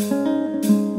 Música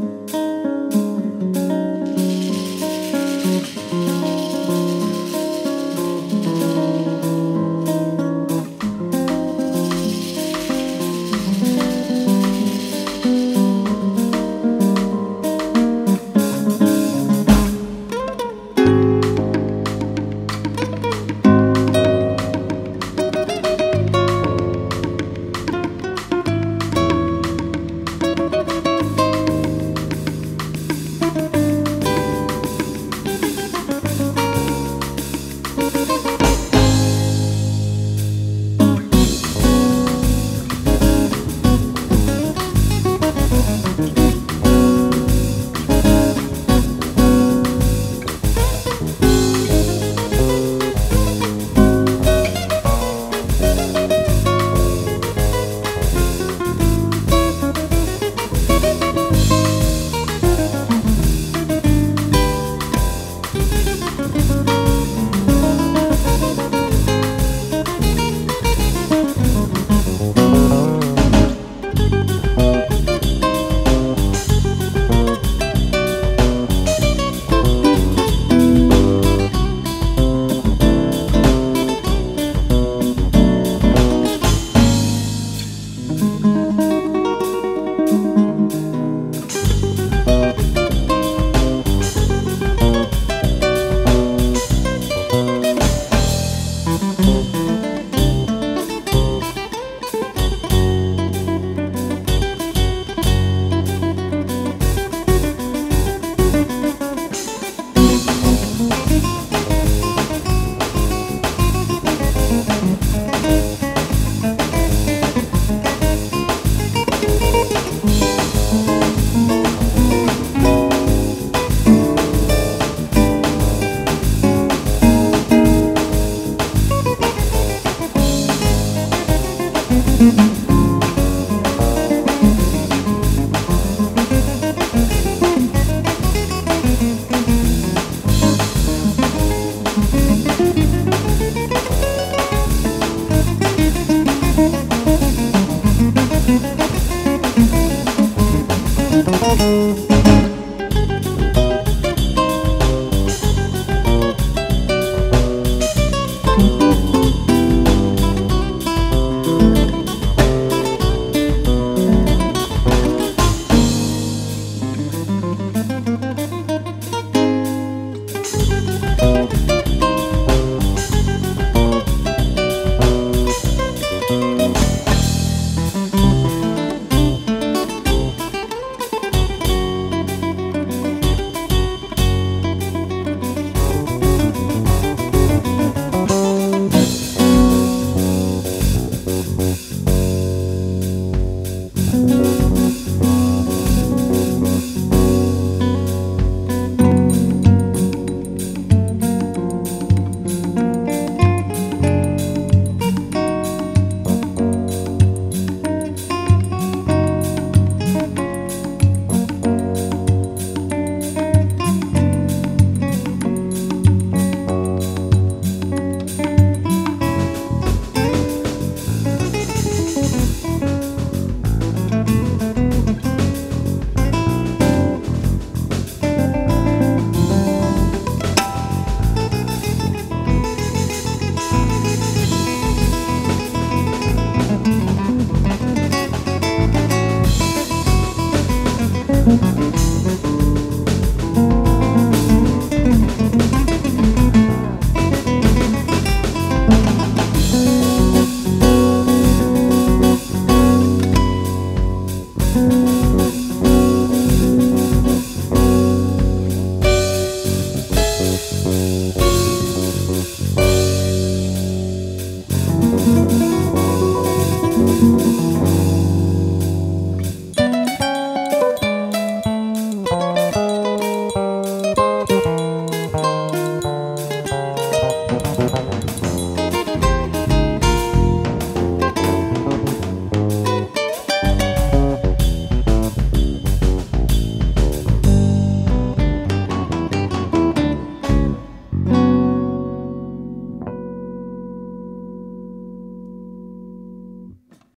Mm-hmm.